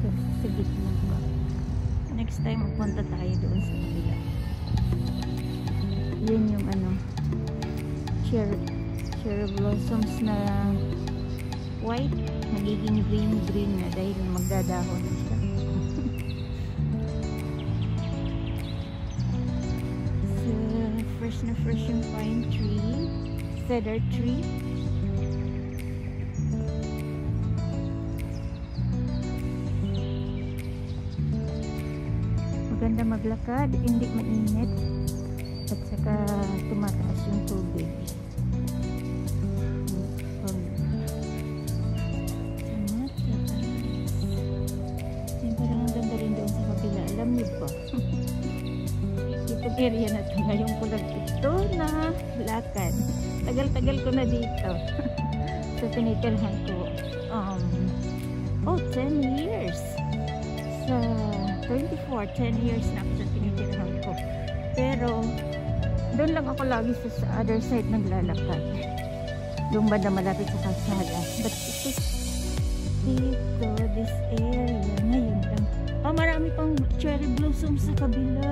dito sa gitna. Next time, magpunta tayo doon sa kabila. Yun yung ano, cherry, cherry blossoms na white, magiging green-green na dahil magdadahon na siya. so, fresh na fresh yung pine tree, cedar tree. Maglakad, hindi mainit at saka tumataas yung tubig. Alam niyo ba? Itong area na ito, ngayon ko lang ito na lakad. Tagal-tagal ko na dito. so, tinitirhan ko. Um, oh, 10 years. Sa 24, 10 years na ako sa tinitirhan ko. Pero, doon lang ako lagi sa, sa other side naglalakad. Yung banda malapit sa kalsada. But ito, dito, this area, ngayon lang. Oh, marami pang cherry blossom sa kabila.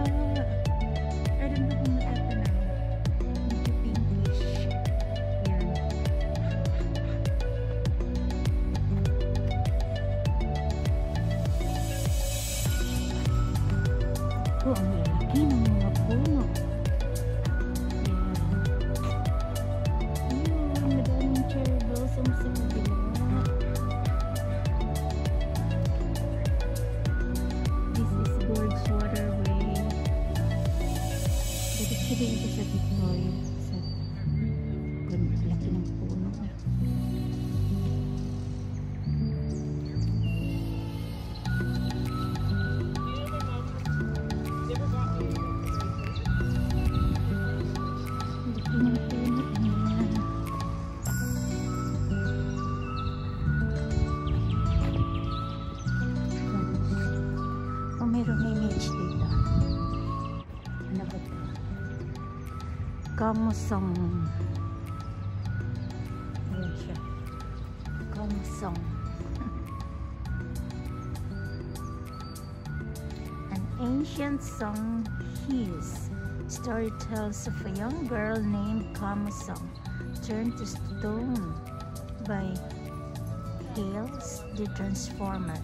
Kamusong. Ayan siya. Kamusong. An ancient song his story tells of a young girl named Kamusong turned to stone by Hales the Transformer.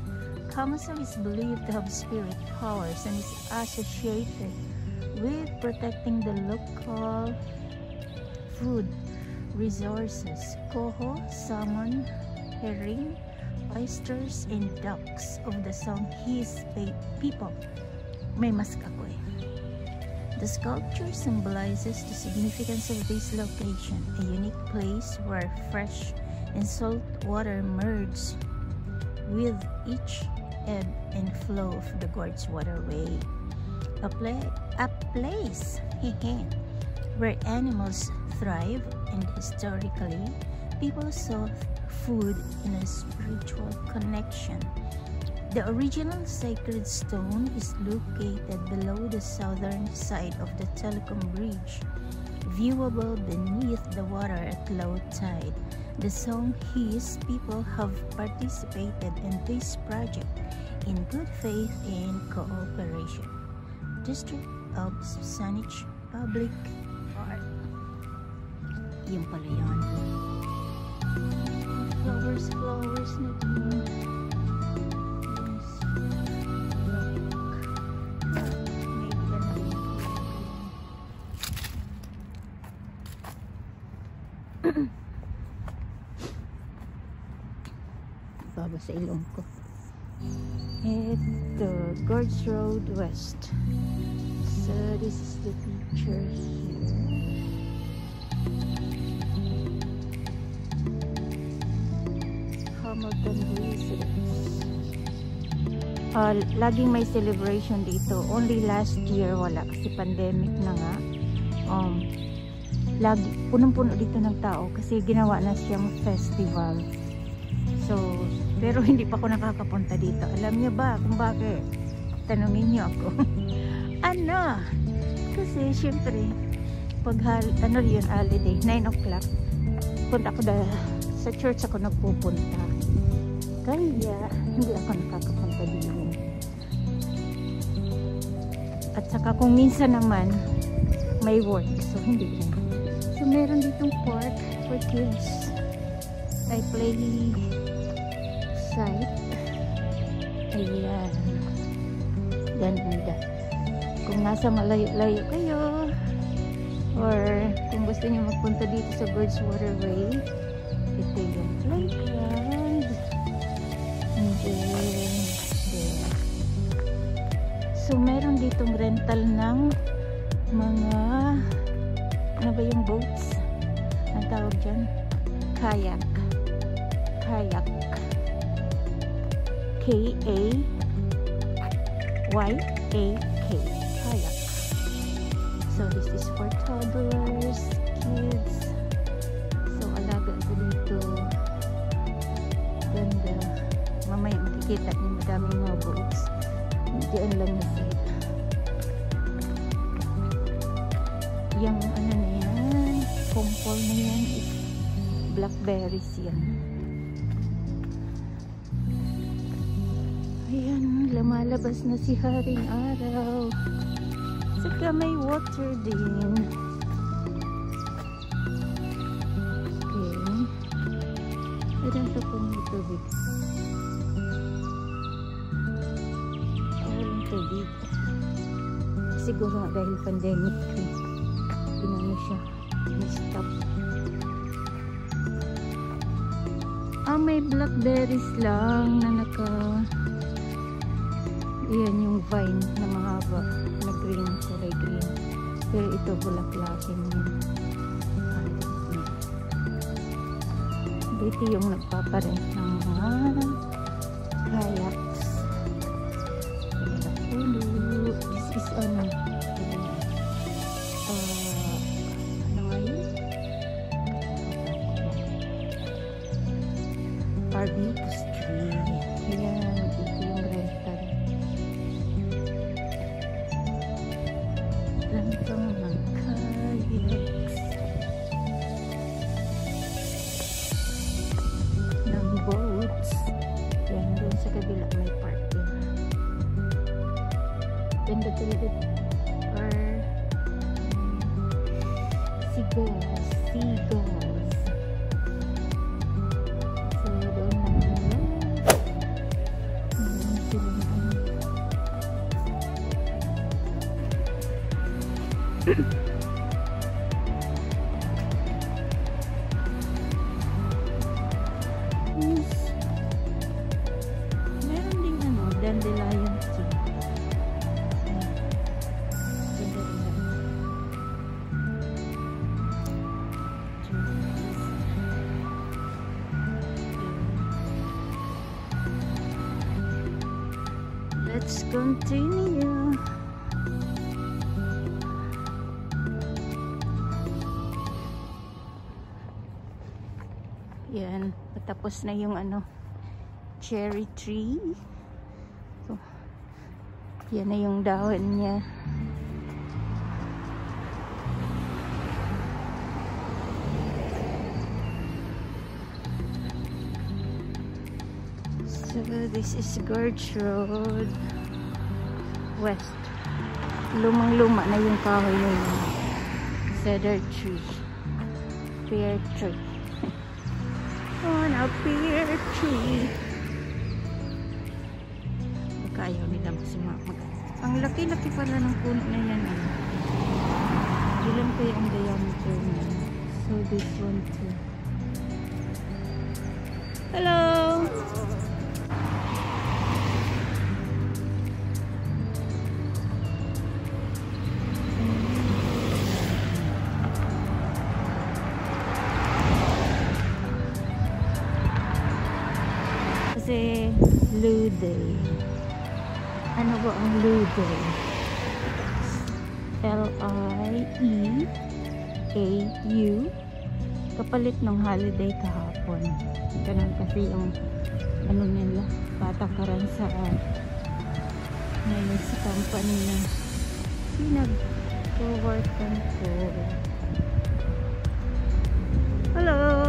Kamusong is believed to have spirit powers and is associated with protecting the local food resources. Coho, salmon, herring, oysters, and ducks of the song His People. May mask ako eh. The sculpture symbolizes the significance of this location, a unique place where fresh and salt water merge with each ebb and flow of the gorge waterway. A, pla- a place where animals thrive and historically people saw food in a spiritual connection. The original sacred stone is located below the southern side of the Telecom Bridge, viewable beneath the water at low tide. The song His people have participated in this project in good faith and cooperation. District of Saanich Public Art. Yung pala yun. Flowers, flowers na rin. Baba sa ilong ko. Ito, Gorge Road West. So, this is the picture here. Hamilton Residence. Uh, laging may celebration dito. Only last year wala kasi pandemic na nga. Um, lagi, punong-puno dito ng tao kasi ginawa na siyang festival. So, pero hindi pa ako nakakapunta dito. Alam niyo ba kung bakit? Tanungin niyo ako. ano? Kasi syempre, pag ano yun, holiday, 9 o'clock, punta ako da, sa church ako nagpupunta. Kaya, hindi ako nakakapunta din. At saka kung minsan naman, may work. So, hindi rin. So, meron ditong park for kids. I play site. Ayan. Ganda. Kung nasa malayo-layo kayo, or kung gusto niyo magpunta dito sa Birds Waterway, ito yung playground. And then, there. So, meron ditong rental ng mga ano ba yung boats? Ang tawag dyan? Kayak. Kayak. K-A-Y-A-K. Kayak. So, this is for toddlers, kids. So, alaga ko dito. Ganda. Mamaya makikita niyo madaming mga boats. Diyan lang na sila. Yung ano na yan, kumpol na yan is blackberries yan. Ayan, lumalabas na si Haring Araw. Saka may water din. Okay. Meron pa po may tubig. Walang tubig. Siguro nga dahil pandemic. Ginano siya. Na-stop. Ah, may blackberries lang na naka... Ayan yung vine na mahaba green, kulay green. Pero ito bulaklakin yun. Dito yung nagpaparent ng continue. Yan, patapos na yung ano, cherry tree. So, yan na yung dahon niya. So, this is Gorge Road West. Lumang-luma na yung kahoy na yun. Cedar tree. Pear tree on a pear tree. Baka ayaw nila magsimamag. Ang laki-laki pala ng puno na yan. Ano? Ilan kaya ang diameter niya? So this one too. Hello! Kasi Day. Ano ba ang Lou Day? L-I-E-A-U kapalit ng holiday kahapon. Ganun kasi yung ano nila, patakaran sa ngayon sa company na pinag-workan ko. Hello!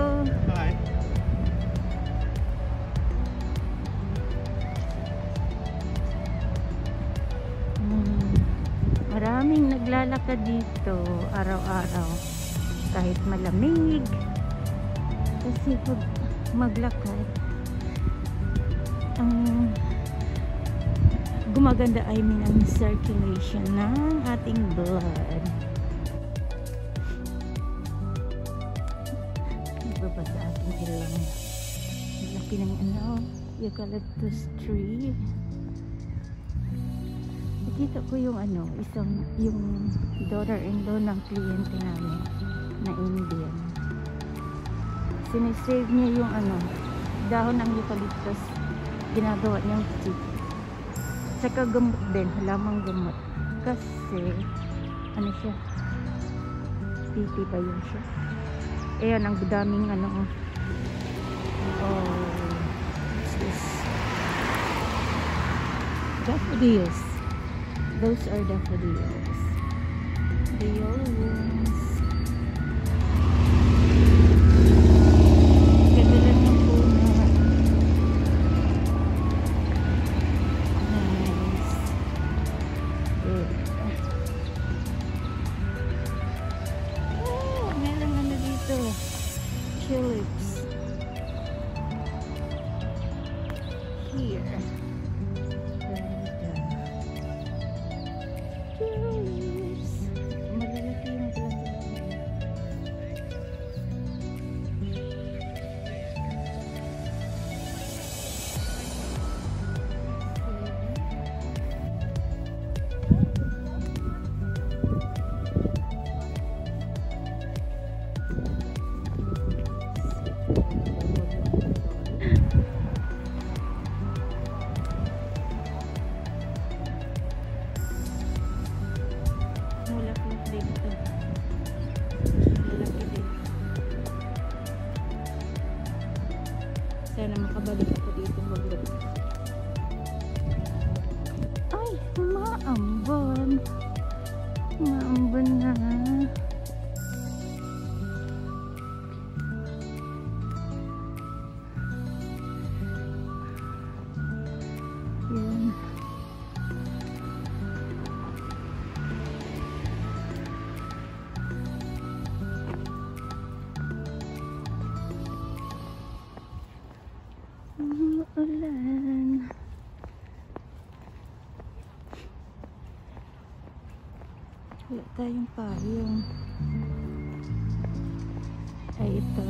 Naglalakad dito araw-araw. Kahit malamig. Kasi pag maglakad. Ang gumaganda I mean ang circulation ng ating blood. Ibaba sa ating ilang laki ng ano eucalyptus tree nakita ko yung ano isang yung daughter-in-law ng kliyente namin na Indian. Sinisave niya yung ano dahon ng eucalyptus. Ginagawa niyang tea saka gamot din halamang gamot. Kasi ano siya? Pipi ba yun siya? Ayan ang daming ano oh. What's this daffodils those are daffodils Dios Ganda Sana makabalik ako dito maglaro. Umuulan. Wala tayong payong. Ay, ito.